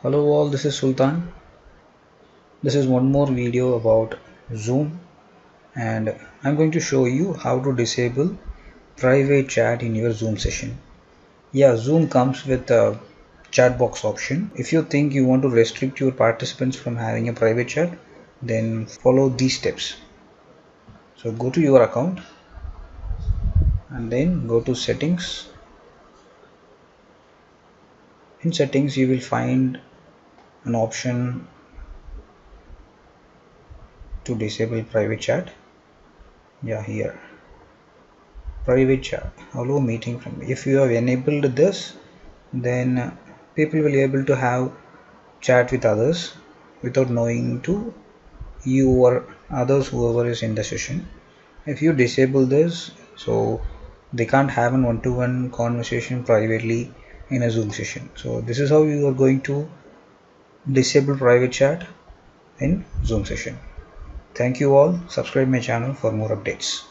Hello all, this is Sulthan. This is one more video about Zoom and I'm going to show you how to disable private chat in your Zoom session. Yeah, Zoom comes with a chat box option. If you think you want to restrict your participants from having a private chat, then follow these steps. So go to your account and then go to settings. In settings you will find an option to disable private chat. Yeah here. Private chat. Allow meeting from if you have enabled this then people will be able to have chat with others without knowing to you or others whoever is in the session. If you disable this so they can't have an one-to-one -one conversation privately in a zoom session. So this is how you are going to disable private chat in zoom session. Thank you all. Subscribe my channel for more updates